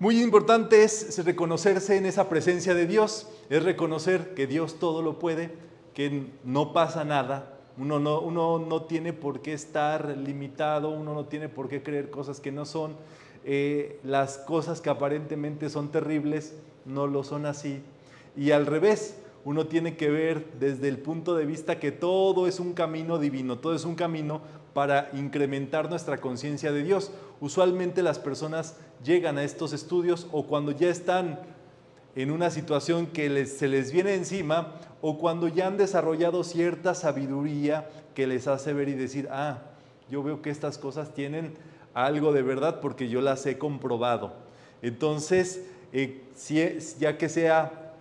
Muy importante es reconocerse en esa presencia de Dios, es reconocer que Dios todo lo puede, que no pasa nada, uno no, tiene por qué estar limitado, uno no tiene por qué creer cosas que no son, eh, las cosas que aparentemente son terribles no lo son así. Y al revés, uno tiene que ver desde el punto de vista que todo es un camino divino, todo es un camino para incrementar nuestra conciencia de Dios. Usualmente las personas llegan a estos estudios o cuando ya están en una situación que se les viene encima o cuando ya han desarrollado cierta sabiduría que les hace ver y decir, ah, yo veo que estas cosas tienen algo de verdad porque yo las he comprobado. Entonces, eh, ya que sea,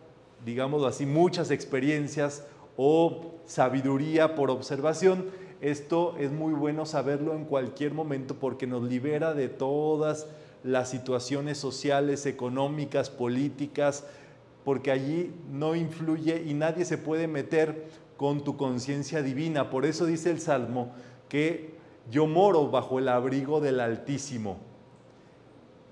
digamos así, muchas experiencias o sabiduría por observación, esto es muy bueno saberlo en cualquier momento porque nos libera de todas las situaciones sociales, económicas, políticas, porque allí no influye y nadie se puede meter con tu conciencia divina. Por eso dice el Salmo que yo moro bajo el abrigo del Altísimo.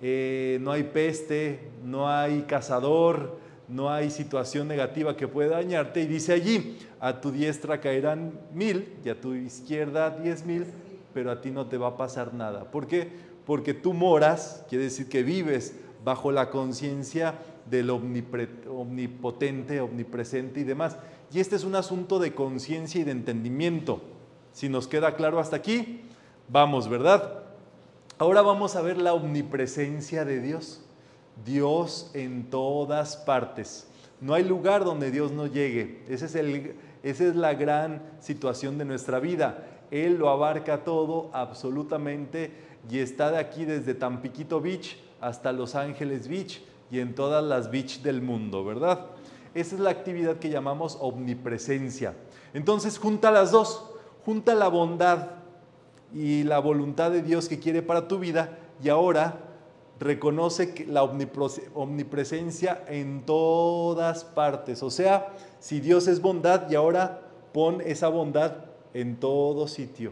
Eh, no hay peste, no hay cazador, no hay situación negativa que pueda dañarte. Y dice allí, a tu diestra caerán mil y a tu izquierda diez mil, pero a ti no te va a pasar nada. ¿Por qué? Porque tú moras, quiere decir que vives bajo la conciencia del omnipotente, omnipresente y demás. Y este es un asunto de conciencia y de entendimiento. Si nos queda claro hasta aquí, vamos, ¿verdad? Ahora vamos a ver la omnipresencia de Dios. Dios en todas partes. No hay lugar donde Dios no llegue. Es el, esa es la gran situación de nuestra vida. Él lo abarca todo absolutamente y está de aquí desde Tampiquito Beach hasta Los Ángeles Beach y en todas las beach del mundo, ¿verdad? Esa es la actividad que llamamos omnipresencia. Entonces junta las dos, junta la bondad y la voluntad de Dios que quiere para tu vida y ahora reconoce la omnipresencia en todas partes. O sea, si Dios es bondad y ahora pon esa bondad en todo sitio.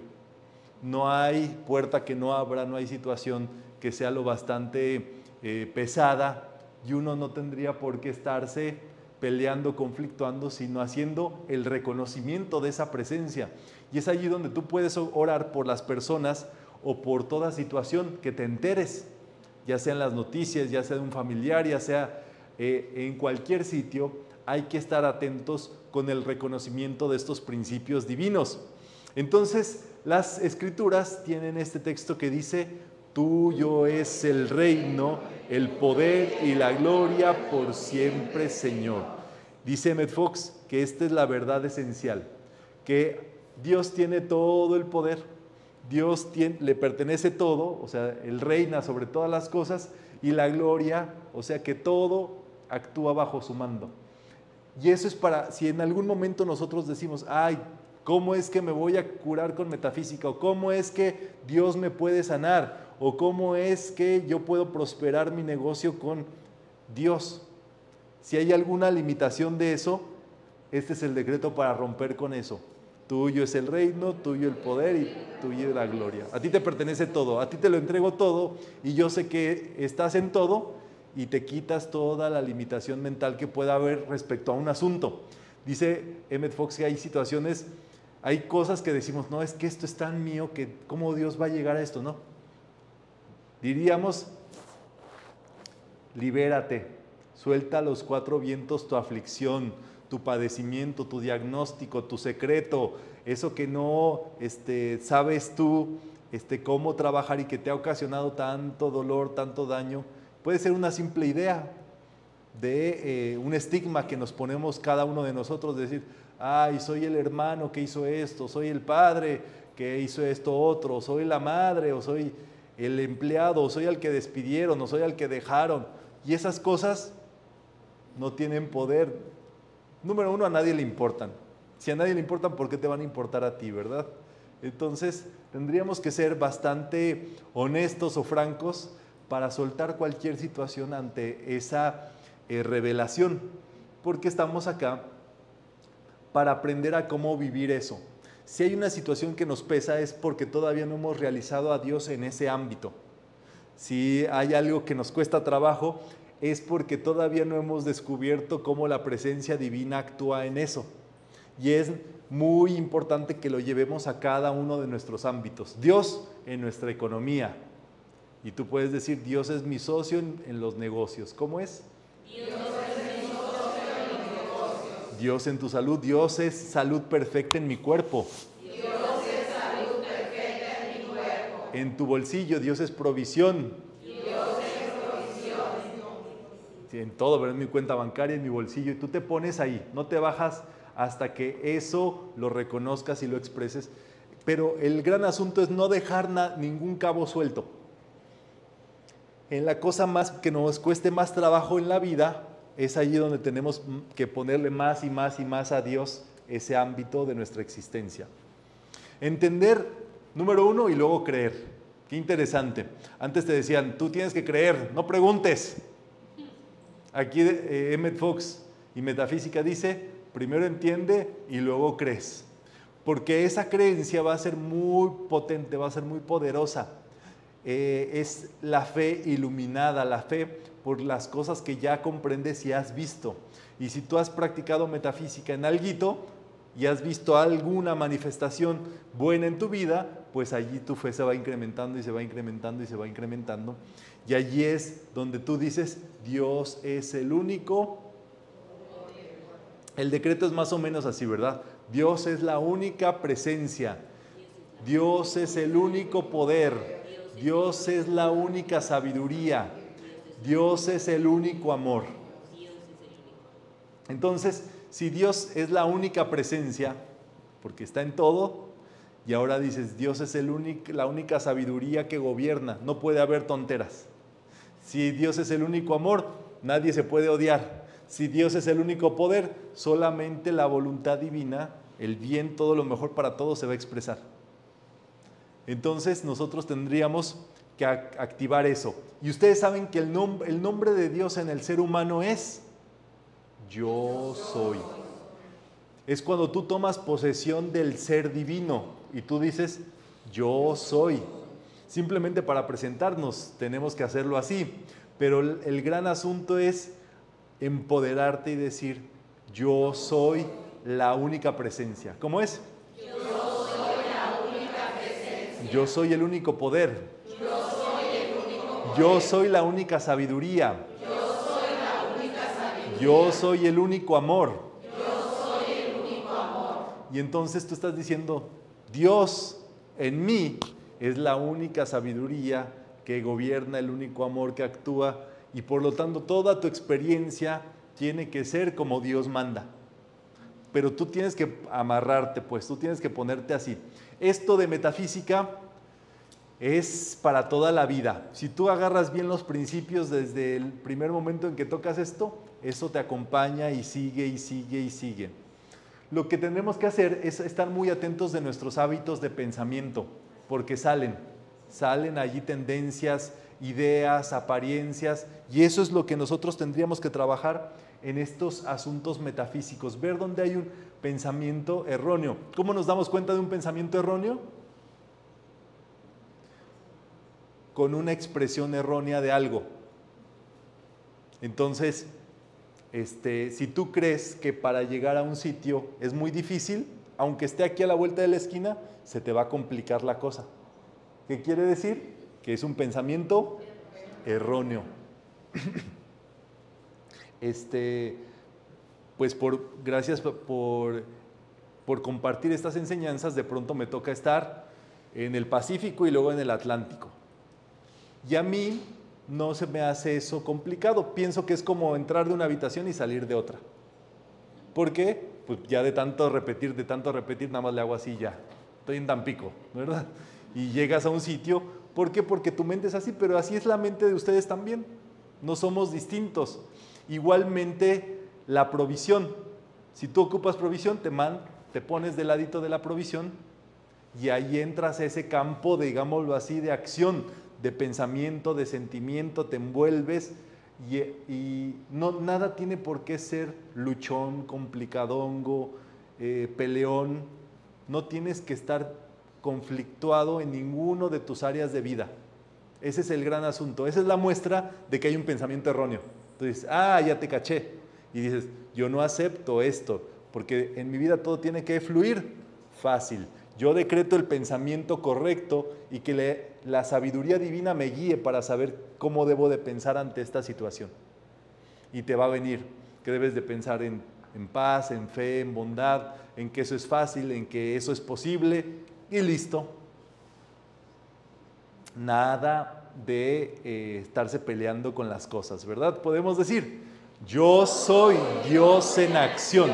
No hay puerta que no abra, no hay situación que sea lo bastante eh, pesada y uno no tendría por qué estarse peleando, conflictuando, sino haciendo el reconocimiento de esa presencia. Y es allí donde tú puedes orar por las personas o por toda situación que te enteres ya sea en las noticias, ya sea de un familiar, ya sea eh, en cualquier sitio, hay que estar atentos con el reconocimiento de estos principios divinos. Entonces, las escrituras tienen este texto que dice, tuyo es el reino, el poder y la gloria por siempre, Señor. Dice Emmett Fox que esta es la verdad esencial, que Dios tiene todo el poder, Dios le pertenece todo, o sea, Él reina sobre todas las cosas y la gloria, o sea que todo actúa bajo su mando. Y eso es para, si en algún momento nosotros decimos, ay, ¿cómo es que me voy a curar con metafísica? ¿O cómo es que Dios me puede sanar? ¿O cómo es que yo puedo prosperar mi negocio con Dios? Si hay alguna limitación de eso, este es el decreto para romper con eso. Tuyo es el reino, tuyo el poder y tuyo la gloria. A ti te pertenece todo, a ti te lo entrego todo y yo sé que estás en todo y te quitas toda la limitación mental que pueda haber respecto a un asunto. Dice Emmett Fox que hay situaciones, hay cosas que decimos, no, es que esto es tan mío que cómo Dios va a llegar a esto, ¿no? Diríamos, libérate, suelta los cuatro vientos tu aflicción, tu padecimiento, tu diagnóstico, tu secreto, eso que no este, sabes tú este, cómo trabajar y que te ha ocasionado tanto dolor, tanto daño, puede ser una simple idea de eh, un estigma que nos ponemos cada uno de nosotros, de decir, ay, soy el hermano que hizo esto, soy el padre que hizo esto otro, soy la madre, o soy el empleado, o soy el que despidieron, o soy el que dejaron. Y esas cosas no tienen poder número uno, a nadie le importan. Si a nadie le importan, ¿por qué te van a importar a ti, verdad? Entonces, tendríamos que ser bastante honestos o francos para soltar cualquier situación ante esa eh, revelación, porque estamos acá para aprender a cómo vivir eso. Si hay una situación que nos pesa es porque todavía no hemos realizado a Dios en ese ámbito. si hay algo que nos cuesta trabajo, es porque todavía no hemos descubierto cómo la presencia divina actúa en eso. Y es muy importante que lo llevemos a cada uno de nuestros ámbitos. Dios en nuestra economía. Y tú puedes decir, Dios es mi socio en, los negocios. ¿Cómo es? Dios es mi socio en los negocios. Dios en tu salud. Dios es salud perfecta en mi cuerpo. Dios es salud perfecta en mi cuerpo. En tu bolsillo, Dios es provisión. En todo, pero en mi cuenta bancaria, en mi bolsillo. Y tú te pones ahí, no te bajas hasta que eso lo reconozcas y lo expreses. Pero el gran asunto es no dejar ningún cabo suelto. En la cosa más que nos cueste más trabajo en la vida, es allí donde tenemos que ponerle más y más y más a Dios ese ámbito de nuestra existencia. Entender, número uno, y luego creer. Qué interesante. Antes te decían, tú tienes que creer, no preguntes. Aquí eh, Emmett Fox y Metafísica dice, Primero entiende y luego crees. Porque esa creencia va a ser muy potente, va a ser muy poderosa. Eh, es la fe iluminada, la fe por las cosas que ya comprendes y has visto. Y si tú has practicado metafísica en alguito y has visto alguna manifestación buena en tu vida, pues allí tu fe se va incrementando y se va incrementando y se va incrementando. Y allí es donde tú dices, Dios es el único el decreto es más o menos así, ¿verdad? Dios es la única presencia. Dios es el único poder. Dios es la única sabiduría. Dios es el único amor. Entonces, si Dios es la única presencia, porque está en todo, y ahora dices, Dios es la única sabiduría que gobierna, no puede haber tonteras. Si Dios es el único amor, nadie se puede odiar. Si Dios es el único poder, solamente la voluntad divina, el bien, todo lo mejor para todos se va a expresar. Entonces nosotros tendríamos que activar eso. Y ustedes saben que el, el nombre de Dios en el ser humano es yo soy. Es cuando tú tomas posesión del ser divino y tú dices yo soy. Simplemente para presentarnos tenemos que hacerlo así. Pero el gran asunto es empoderarte y decir, yo soy la única presencia. ¿Cómo es? Yo soy la única presencia. Yo soy el único poder. Yo soy el único poder. Yo soy la única sabiduría. Yo soy la única sabiduría. Yo soy el único amor. Yo soy el único amor. Y entonces tú estás diciendo, Dios en mí es la única sabiduría que gobierna, el único amor que actúa y por lo tanto toda tu experiencia tiene que ser como Dios manda. Pero tú tienes que amarrarte, pues tú tienes que ponerte así. Esto de metafísica es para toda la vida. Si tú agarras bien los principios desde el primer momento en que tocas esto, eso te acompaña y sigue y sigue y sigue. Lo que tenemos que hacer es estar muy atentos de nuestros hábitos de pensamiento, porque salen, salen allí tendencias, ideas, apariencias, y eso es lo que nosotros tendríamos que trabajar en estos asuntos metafísicos, ver dónde hay un pensamiento erróneo. ¿Cómo nos damos cuenta de un pensamiento erróneo? Con una expresión errónea de algo. Entonces, este, si tú crees que para llegar a un sitio es muy difícil, aunque esté aquí a la vuelta de la esquina, se te va a complicar la cosa. ¿Qué quiere decir? que es un pensamiento erróneo. Este, pues por, gracias por, por compartir estas enseñanzas, de pronto me toca estar en el Pacífico y luego en el Atlántico. Y a mí no se me hace eso complicado. Pienso que es como entrar de una habitación y salir de otra. ¿Por qué? Pues ya de tanto repetir, de tanto repetir, nada más le hago así ya. Estoy en Tampico, ¿verdad? Y llegas a un sitio ¿Por qué? Porque tu mente es así, pero así es la mente de ustedes también. No somos distintos. Igualmente la provisión. Si tú ocupas provisión, te, man, te pones del ladito de la provisión y ahí entras a ese campo, digámoslo así, de acción, de pensamiento, de sentimiento, te envuelves y, nada tiene por qué ser luchón, complicadongo, eh, peleón. No tienes que estar conflictuado en ninguno de tus áreas de vida. Ese es el gran asunto. Esa es la muestra de que hay un pensamiento erróneo. Entonces, ah, ya te caché. Y dices, yo no acepto esto, porque en mi vida todo tiene que fluir fácil. Yo decreto el pensamiento correcto y que la sabiduría divina me guíe para saber cómo debo de pensar ante esta situación. Y te va a venir que debes de pensar en, en paz, en fe, en bondad, en que eso es fácil, en que eso es posible y listo nada de eh, estarse peleando con las cosas, ¿verdad? Podemos decir, yo soy Dios en acción.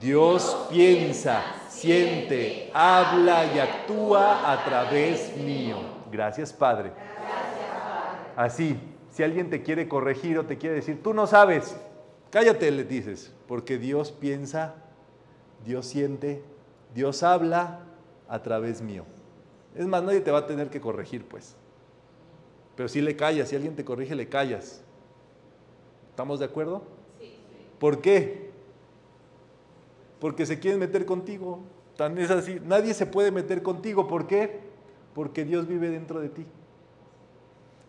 Dios piensa, siente, habla y actúa a través mío. Gracias, Padre. Así, si alguien te quiere corregir o te quiere decir, tú no sabes, cállate, le dices, porque Dios piensa, Dios siente, Dios habla a través mío. Es más, nadie te va a tener que corregir, pues. Pero si le callas, si alguien te corrige, le callas. ¿Estamos de acuerdo? Sí. ¿Por qué? Porque se quieren meter contigo. Tan es así. Nadie se puede meter contigo. ¿Por qué? Porque Dios vive dentro de ti.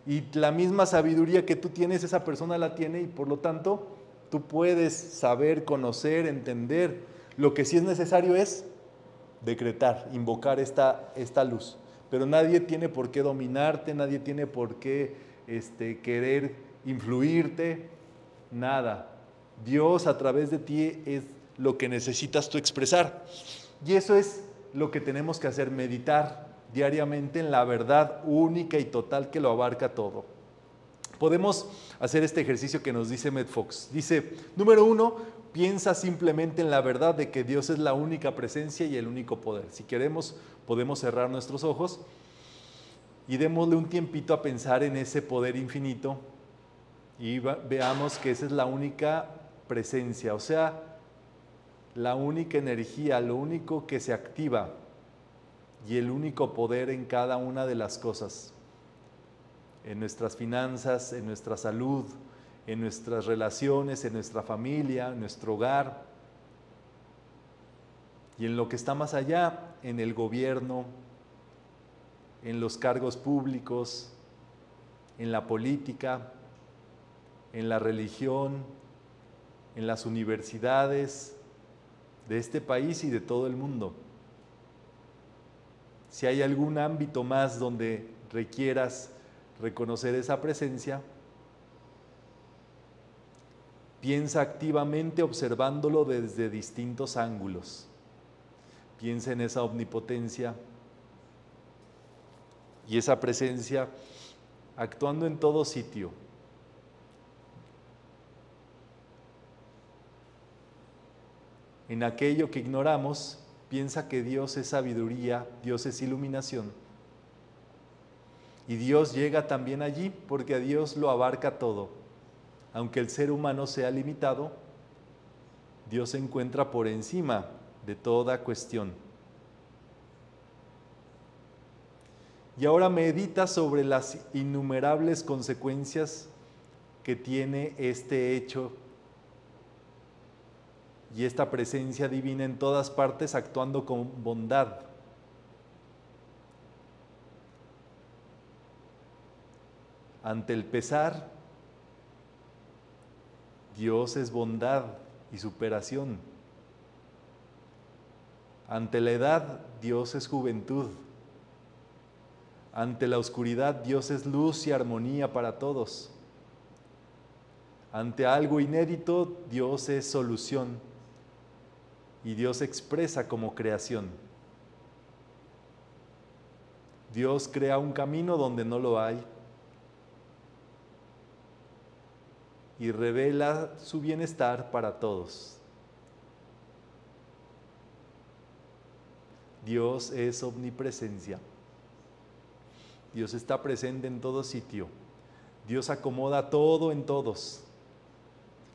Y la misma sabiduría que tú tienes, esa persona la tiene y por lo tanto tú puedes saber, conocer, entender. Lo que sí es necesario es decretar, invocar esta, esta luz. Pero nadie tiene por qué dominarte, nadie tiene por qué este, querer influirte, nada. Dios a través de ti es lo que necesitas tú expresar. Y eso es lo que tenemos que hacer, meditar diariamente en la verdad única y total que lo abarca todo. Podemos hacer este ejercicio que nos dice Medfox. Dice, número uno, piensa simplemente en la verdad de que Dios es la única presencia y el único poder. Si queremos, podemos cerrar nuestros ojos y démosle un tiempito a pensar en ese poder infinito y veamos que esa es la única presencia, o sea, la única energía, lo único que se activa y el único poder en cada una de las cosas, en nuestras finanzas, en nuestra salud, en nuestras relaciones, en nuestra familia, en nuestro hogar y en lo que está más allá, en el gobierno, en los cargos públicos, en la política, en la religión, en las universidades de este país y de todo el mundo. Si hay algún ámbito más donde requieras reconocer esa presencia, Piensa activamente observándolo desde distintos ángulos. Piensa en esa omnipotencia y esa presencia actuando en todo sitio. En aquello que ignoramos, piensa que Dios es sabiduría, Dios es iluminación. Y Dios llega también allí porque a Dios lo abarca todo aunque el ser humano sea limitado, Dios se encuentra por encima de toda cuestión. Y ahora medita sobre las innumerables consecuencias que tiene este hecho y esta presencia divina en todas partes actuando con bondad. Ante el pesar, Dios es bondad y superación. Ante la edad, Dios es juventud. Ante la oscuridad, Dios es luz y armonía para todos. Ante algo inédito, Dios es solución. Y Dios expresa como creación. Dios crea un camino donde no lo hay y revela su bienestar para todos. Dios es omnipresencia. Dios está presente en todo sitio. Dios acomoda todo en todos.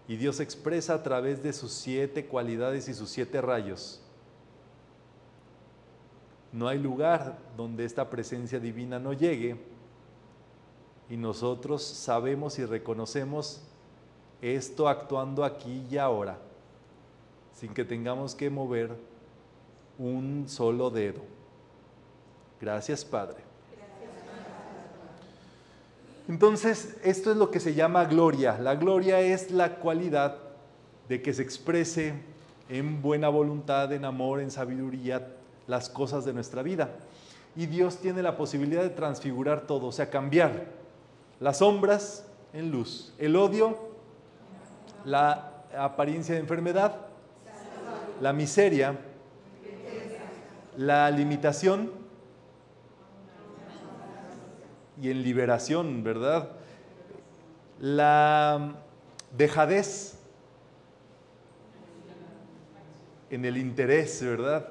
Y Dios expresa a través de sus siete cualidades y sus siete rayos. No hay lugar donde esta presencia divina no llegue y nosotros sabemos y reconocemos esto actuando aquí y ahora, sin que tengamos que mover un solo dedo. Gracias, Padre. Entonces, esto es lo que se llama gloria. La gloria es la cualidad de que se exprese en buena voluntad, en amor, en sabiduría, las cosas de nuestra vida. Y Dios tiene la posibilidad de transfigurar todo, o sea, cambiar las sombras en luz, el odio, la apariencia de enfermedad, la miseria, la limitación y en liberación, ¿verdad? La dejadez en el interés, ¿verdad?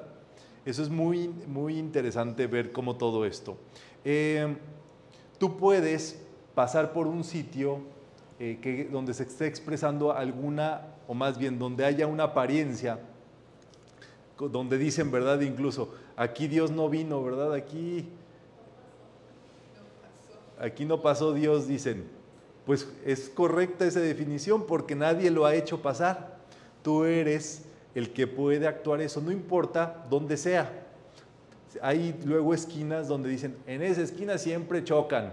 Eso es muy, muy interesante ver cómo todo esto. Eh, tú puedes pasar por un sitio eh, que, donde se esté expresando alguna, o más bien donde haya una apariencia, donde dicen, ¿verdad? Incluso, aquí Dios no vino, ¿verdad? Aquí, aquí no pasó Dios, dicen. Pues es correcta esa definición porque nadie lo ha hecho pasar. Tú eres el que puede actuar eso, no importa dónde sea. Hay luego esquinas donde dicen, en esa esquina siempre chocan.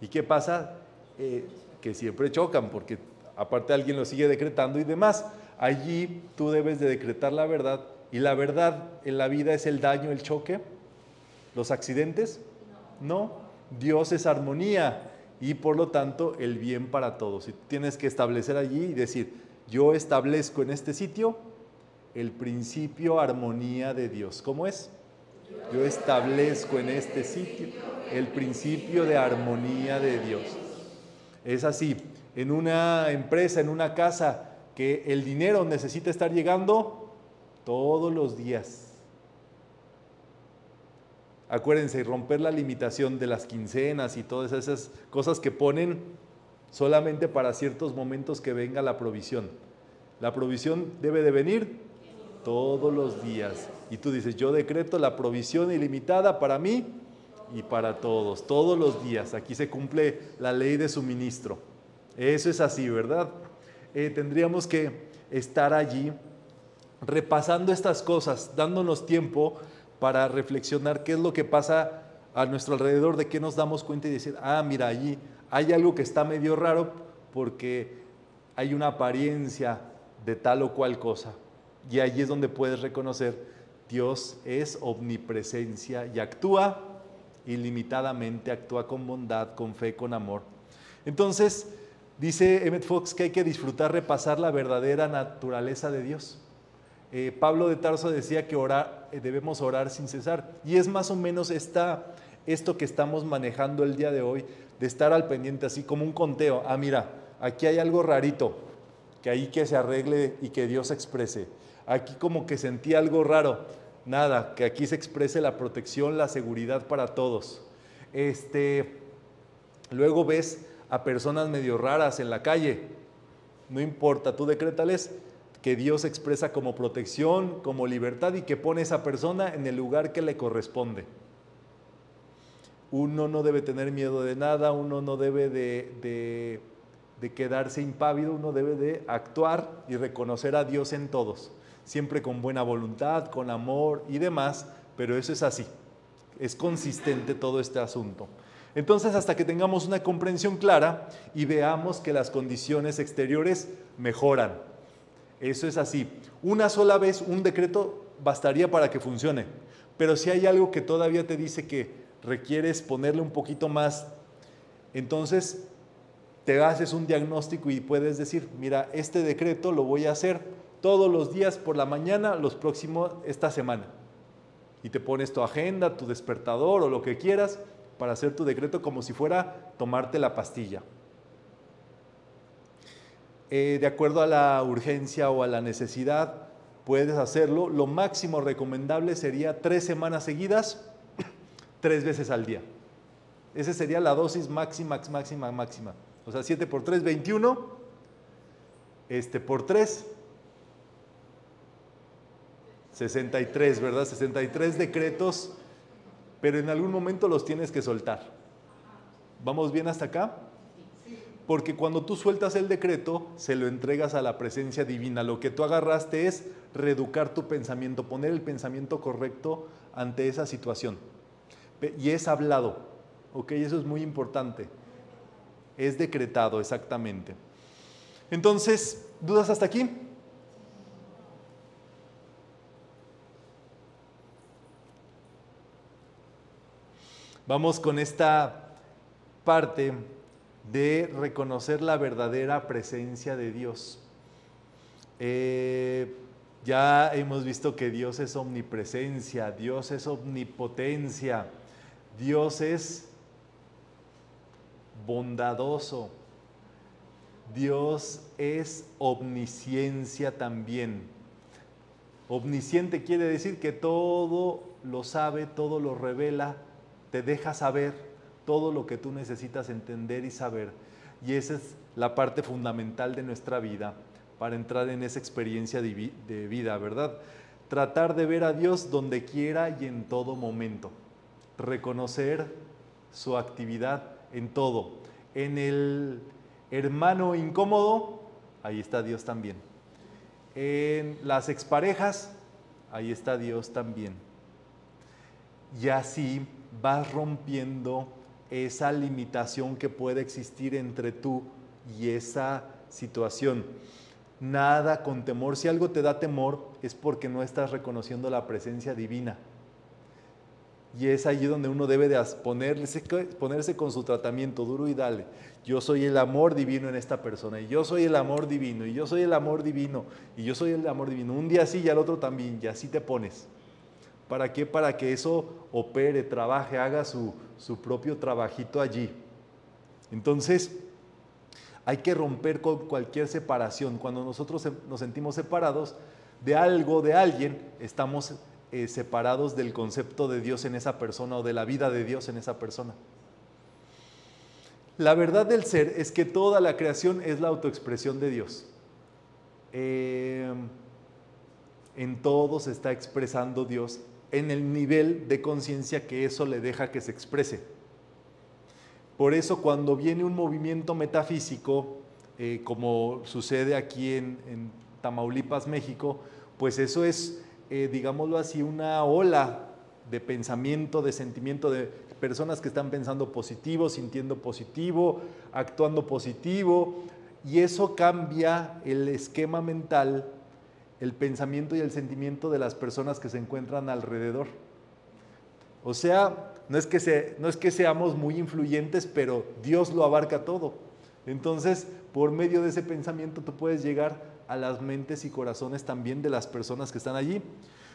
¿Y qué pasa? Eh, que siempre chocan, porque aparte alguien lo sigue decretando y demás. Allí tú debes de decretar la verdad. ¿Y la verdad en la vida es el daño, el choque? ¿Los accidentes? No. Dios es armonía y por lo tanto el bien para todos. Y tienes que establecer allí y decir, yo establezco en este sitio el principio armonía de Dios. ¿Cómo es? Yo establezco en este sitio el principio de armonía de Dios. Es así, en una empresa, en una casa, que el dinero necesita estar llegando todos los días. Acuérdense, romper la limitación de las quincenas y todas esas cosas que ponen solamente para ciertos momentos que venga la provisión. La provisión debe de venir todos los días. Y tú dices, yo decreto la provisión ilimitada para mí y para todos, todos los días. Aquí se cumple la ley de suministro. Eso es así, ¿verdad? Eh, tendríamos que estar allí repasando estas cosas, dándonos tiempo para reflexionar qué es lo que pasa a nuestro alrededor, de qué nos damos cuenta y decir, ah, mira, allí hay algo que está medio raro porque hay una apariencia de tal o cual cosa. Y allí es donde puedes reconocer, Dios es omnipresencia y actúa ilimitadamente, actúa con bondad, con fe, con amor. Entonces, dice Emmett Fox que hay que disfrutar, repasar la verdadera naturaleza de Dios. Eh, Pablo de Tarso decía que orar, eh, debemos orar sin cesar. Y es más o menos esta, esto que estamos manejando el día de hoy, de estar al pendiente, así como un conteo. Ah, mira, aquí hay algo rarito, que ahí que se arregle y que Dios exprese aquí como que sentí algo raro. Nada, que aquí se exprese la protección, la seguridad para todos. Este, luego ves a personas medio raras en la calle. No importa, tú decrétales que Dios expresa como protección, como libertad y que pone a esa persona en el lugar que le corresponde. Uno no debe tener miedo de nada, uno no debe de, de quedarse impávido, uno debe de actuar y reconocer a Dios en todos siempre con buena voluntad, con amor y demás, pero eso es así, es consistente todo este asunto. Entonces, hasta que tengamos una comprensión clara y veamos que las condiciones exteriores mejoran. Eso es así. Una sola vez un decreto bastaría para que funcione, pero si hay algo que todavía te dice que requieres ponerle un poquito más, entonces te haces un diagnóstico y puedes decir, mira, este decreto lo voy a hacer todos los días por la mañana, los próximos, esta semana. Y te pones tu agenda, tu despertador o lo que quieras para hacer tu decreto como si fuera tomarte la pastilla. Eh, de acuerdo a la urgencia o a la necesidad, puedes hacerlo. Lo máximo recomendable sería tres semanas seguidas, tres veces al día. Esa sería la dosis máxima, máxima, máxima. O sea, 7 por 3, 21. Este, por 3, 63, ¿verdad? 63 decretos, pero en algún momento los tienes que soltar. ¿Vamos bien hasta acá? Porque cuando tú sueltas el decreto, se lo entregas a la presencia divina. Lo que tú agarraste es reeducar tu pensamiento, poner el pensamiento correcto ante esa situación. Y es hablado, ¿ok? Eso es muy importante. es decretado exactamente. Entonces, ¿dudas hasta aquí? Vamos con esta parte de reconocer la verdadera presencia de Dios. Eh, ya hemos visto que Dios es omnipresencia, Dios es omnipotencia, Dios es bondadoso, Dios es omnisciencia también. Omnisciente quiere decir que todo lo sabe, todo lo revela, te deja saber todo lo que tú necesitas entender y saber. Y esa es la parte fundamental de nuestra vida para entrar en esa experiencia de vida, ¿verdad? Tratar de ver a Dios donde quiera y en todo momento. Reconocer su actividad en todo. En el hermano incómodo, ahí está Dios también. En las exparejas, ahí está Dios también. Y así vas rompiendo esa limitación que puede existir entre tú y esa situación. Nada con temor. Si algo te da temor es porque no estás reconociendo la presencia divina. Y es allí donde uno debe de ponerse, ponerse con su tratamiento duro y dale. Yo soy el amor divino en esta persona. Y yo soy el amor divino. Y yo soy el amor divino. Y yo soy el amor divino. Un día sí y al otro también. Y así te pones. ¿Para qué? Para que eso opere, trabaje, haga su, su propio trabajito allí. Entonces, hay que romper con cualquier separación. Cuando nosotros nos sentimos separados de algo, de alguien, estamos eh, separados del concepto de Dios en esa persona o de la vida de Dios en esa persona. La verdad del ser es que toda la creación es la autoexpresión de Dios. Eh, en todo se está expresando Dios en el nivel de conciencia que eso le deja que se exprese. Por eso cuando viene un movimiento metafísico, eh, como sucede aquí en, Tamaulipas, México, pues eso es eh, digámoslo así, una ola de pensamiento, de sentimiento de personas que están pensando positivo, sintiendo positivo, actuando positivo, y eso cambia el esquema mental, el pensamiento y el sentimiento de las personas que se encuentran alrededor. O sea, no es que, no es que seamos muy influyentes, pero Dios lo abarca todo. Entonces, por medio de ese pensamiento tú puedes llegar a las mentes y corazones también de las personas que están allí.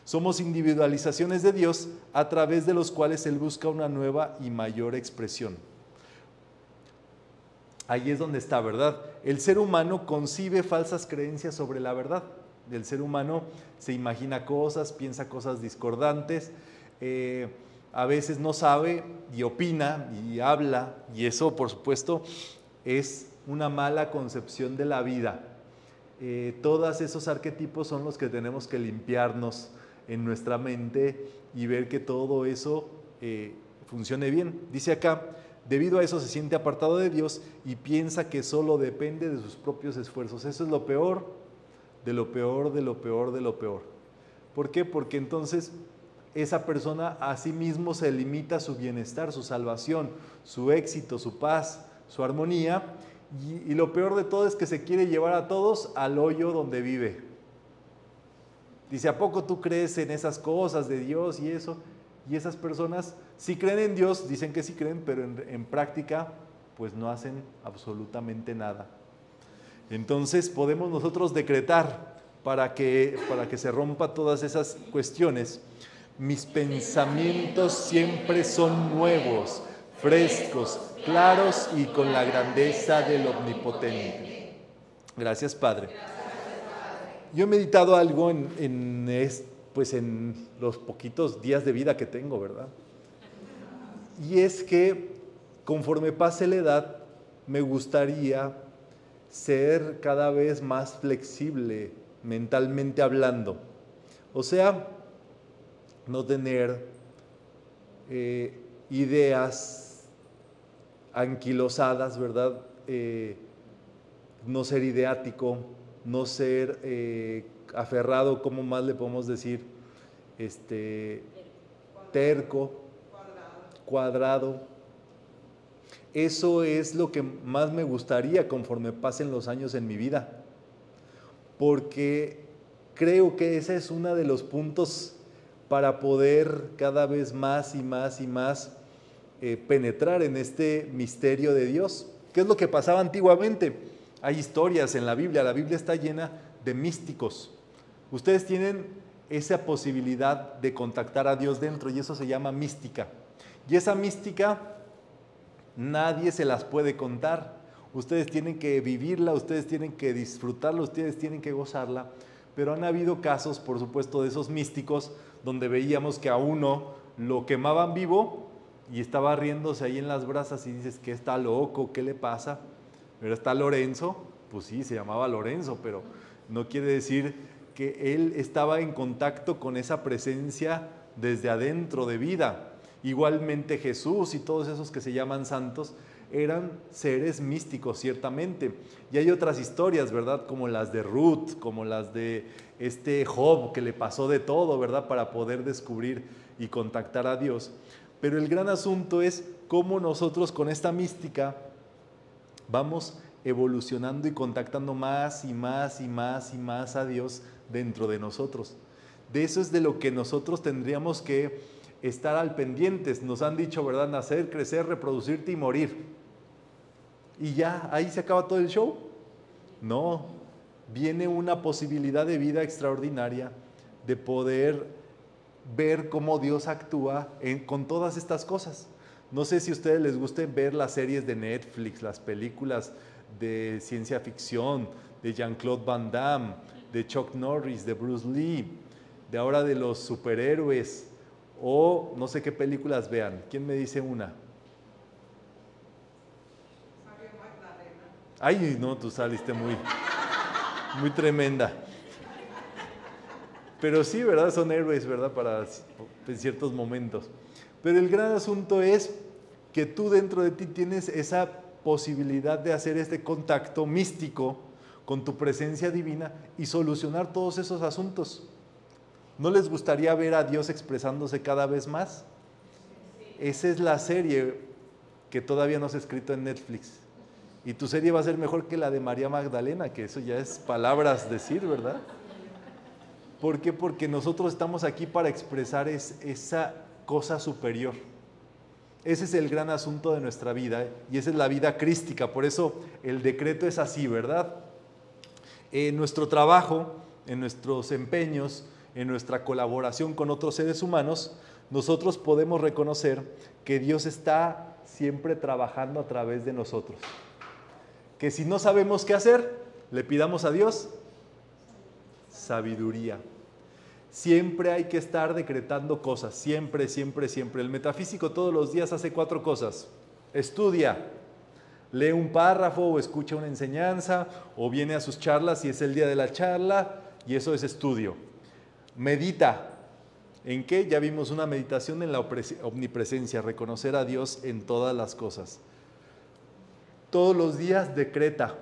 Somos individualizaciones de Dios a través de los cuales Él busca una nueva y mayor expresión. Ahí es donde está, ¿verdad? El ser humano concibe falsas creencias sobre la verdad. El ser humano se imagina cosas, piensa cosas discordantes, eh, a veces no sabe y opina y habla, y eso por supuesto es una mala concepción de la vida. Eh, todos esos arquetipos son los que tenemos que limpiarnos en nuestra mente y ver que todo eso eh, funcione bien. Dice acá, debido a eso se siente apartado de Dios y piensa que solo depende de sus propios esfuerzos. Eso es lo peor, de lo peor, de lo peor, de lo peor. ¿Por qué? Porque entonces esa persona a sí mismo se limita su bienestar, su salvación, su éxito, su paz, su armonía y, lo peor de todo es que se quiere llevar a todos al hoyo donde vive. Dice, ¿a poco tú crees en esas cosas de Dios y eso? Y esas personas sí creen en Dios, dicen que sí creen, pero en, práctica pues no hacen absolutamente nada. Entonces podemos nosotros decretar para que, para que se rompa todas esas cuestiones. Mis pensamientos siempre son nuevos, frescos, claros y con la grandeza del Omnipotente. Gracias, Padre. Yo he meditado algo en, pues en los poquitos días de vida que tengo, ¿verdad? Y es que conforme pase la edad, me gustaría ser cada vez más flexible mentalmente hablando. O sea, no tener eh, ideas anquilosadas, ¿verdad? Eh, no ser ideático, no ser eh, aferrado, ¿cómo más le podemos decir? Este, terco, cuadrado. Eso es lo que más me gustaría conforme pasen los años en mi vida. Porque creo que ese es uno de los puntos para poder cada vez más y más y más eh, penetrar en este misterio de Dios. ¿Qué es lo que pasaba antiguamente? Hay historias en la Biblia, la Biblia está llena de místicos. Ustedes tienen esa posibilidad de contactar a Dios dentro y eso se llama mística. Y esa mística nadie se las puede contar. Ustedes tienen que vivirla, ustedes tienen que disfrutarla, ustedes tienen que gozarla. Pero han habido casos, por supuesto, de esos místicos donde veíamos que a uno lo quemaban vivo y estaba riéndose ahí en las brasas y dices que está loco, ¿qué le pasa? Pero está Lorenzo, pues sí, se llamaba Lorenzo, pero no quiere decir que él estaba en contacto con esa presencia desde adentro de vida. Igualmente Jesús y todos esos que se llaman santos eran seres místicos, ciertamente. Y hay otras historias, ¿verdad? Como las de Ruth, como las de este Job, que le pasó de todo, ¿verdad? Para poder descubrir y contactar a Dios. Pero el gran asunto es cómo nosotros con esta mística vamos evolucionando y contactando más y más y más y más a Dios dentro de nosotros. De eso es de lo que nosotros tendríamos que estar al pendientes. Nos han dicho, ¿verdad? Nacer, crecer, reproducirte y morir y ya, ahí se acaba todo el show. No, viene una posibilidad de vida extraordinaria de poder ver cómo Dios actúa con todas estas cosas. No sé si a ustedes les guste ver las series de Netflix, las películas de ciencia ficción, de Jean-Claude Van Damme, de Chuck Norris, de Bruce Lee, de ahora de los superhéroes, o no sé qué películas vean. ¿Quién me dice una? Ay, no, tú saliste muy, muy tremenda. Pero sí, ¿verdad? Son héroes, ¿verdad? Para ciertos momentos. Pero el gran asunto es que tú dentro de ti tienes esa posibilidad de hacer este contacto místico con tu presencia divina y solucionar todos esos asuntos. ¿No les gustaría ver a Dios expresándose cada vez más? Esa es la serie que todavía no se ha escrito en Netflix. Y tu serie va a ser mejor que la de María Magdalena, que eso ya es palabras decir, ¿verdad? ¿Por qué? Porque nosotros estamos aquí para expresar esa cosa superior. Ese es el gran asunto de nuestra vida y esa es la vida crística. Por eso el decreto es así, ¿verdad? En nuestro trabajo, en nuestros empeños, en nuestra colaboración con otros seres humanos, nosotros podemos reconocer que Dios está siempre trabajando a través de nosotros que si no sabemos qué hacer, le pidamos a Dios sabiduría. Siempre hay que estar decretando cosas, siempre, siempre, siempre. El metafísico todos los días hace cuatro cosas. Estudia, lee un párrafo o escucha una enseñanza o viene a sus charlas y es el día de la charla y eso es estudio. Medita. ¿En qué? Ya vimos una meditación en la omnipresencia, reconocer a Dios en todas las cosas todos los días decreta,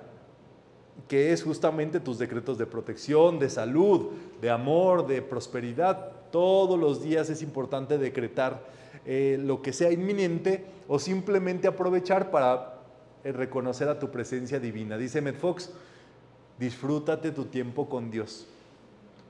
que es justamente tus decretos de protección, de salud, de amor, de prosperidad. Todos los días es importante decretar eh, lo que sea inminente o simplemente aprovechar para eh, reconocer a tu presencia divina. Dice Med Fox, disfrútate tu tiempo con Dios.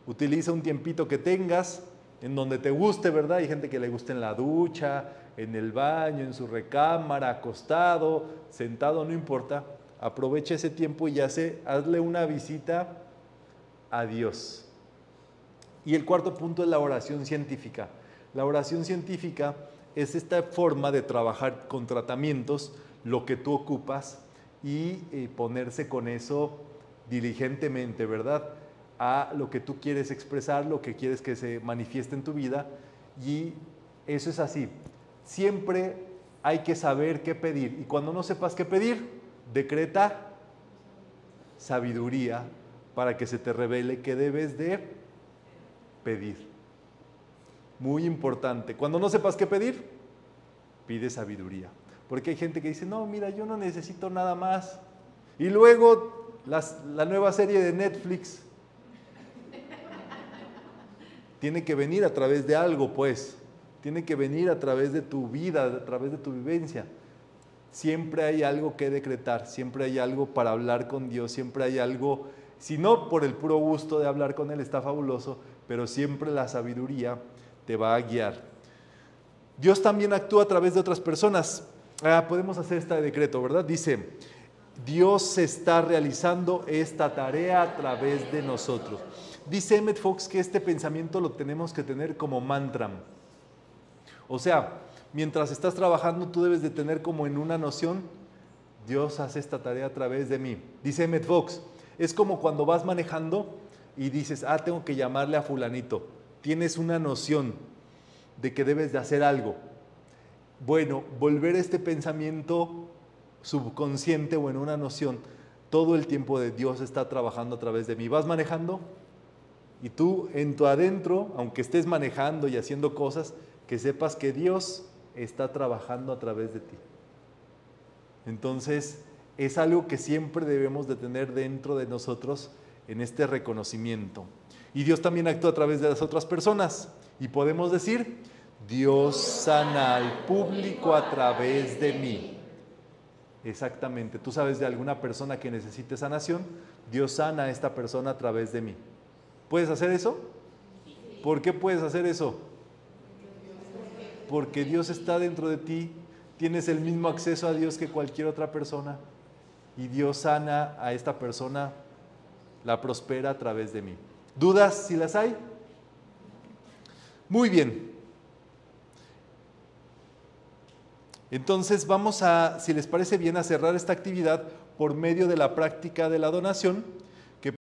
Utiliza un tiempito que tengas en donde te guste, ¿verdad? Hay gente que le gusta en la ducha, en el baño, en su recámara, acostado, sentado, no importa. Aprovecha ese tiempo y hace, hazle una visita a Dios. Y el cuarto punto es la oración científica. La oración científica es esta forma de trabajar con tratamientos, lo que tú ocupas y eh, ponerse con eso diligentemente, ¿verdad? A lo que tú quieres expresar, lo que quieres que se manifieste en tu vida. Y eso es así siempre hay que saber qué pedir. Y cuando no sepas qué pedir, decreta sabiduría para que se te revele qué debes de pedir. Muy importante. Cuando no sepas qué pedir, pide sabiduría. Porque hay gente que dice, no, mira, yo no necesito nada más. Y luego la nueva serie de Netflix tiene que venir a través de algo, pues tiene que venir a través de tu vida, a través de tu vivencia. siempre hay algo que decretar, siempre hay algo para hablar con Dios, siempre hay algo, si no por el puro gusto de hablar con Él, está fabuloso, pero siempre la sabiduría te va a guiar. Dios también actúa a través de otras personas. Ah, podemos hacer este decreto, ¿verdad? Dice, Dios está realizando esta tarea a través de nosotros. Dice Emmett Fox que este pensamiento lo tenemos que tener como mantra. O sea, mientras estás trabajando, tú debes de tener como en una noción, Dios hace esta tarea a través de mí. Dice Emmett Fox, es como cuando vas manejando y dices, ah, tengo que llamarle a fulanito. Tienes una noción de que debes de hacer algo. Bueno, volver este pensamiento subconsciente o en una noción, todo el tiempo de Dios está trabajando a través de mí. ¿Vas manejando? Y tú en tu adentro, aunque estés manejando y haciendo cosas, que sepas que Dios está trabajando a través de ti. Entonces, es algo que siempre debemos de tener dentro de nosotros en este reconocimiento. Y Dios también actúa a través de las otras personas. Y podemos decir, Dios sana al público a través de mí. Exactamente. Tú sabes de alguna persona que necesite sanación, Dios sana a esta persona a través de mí. ¿Puedes hacer eso? ¿Por qué puedes hacer eso? Porque Dios está dentro de ti, tienes el mismo acceso a Dios que cualquier otra persona y Dios sana a esta persona, la prospera a través de mí. ¿Dudas si las hay? Muy bien. Entonces vamos a, si les parece bien, a cerrar esta actividad por medio de la práctica de la donación